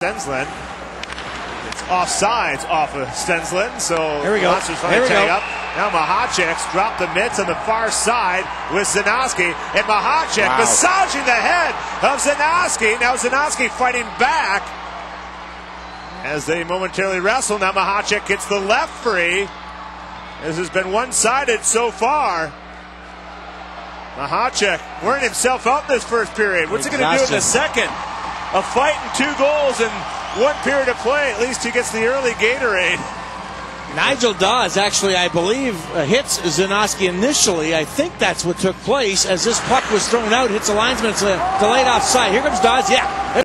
Stensland. It's offsides off of Stensland, so Here we go. Monsters finally Here we tag go. up. Now Machacek's dropped the mitts on the far side with Zanoski, and Machacek Wow. massaging the head of Zanoski. Now Zanoski fighting back as they momentarily wrestle. Now Machacek gets the left free. This has been one-sided so far. Machacek wearing himself out this first period. What's he going to do in the second? A fight and two goals in one period of play. At least he gets the early Gatorade. Nigel Dawes actually, I believe, uh, hits Zanoski initially. I think that's what took place as this puck was thrown out, hits the linesman. It's a delayed offside. Here comes Dawes. Yeah.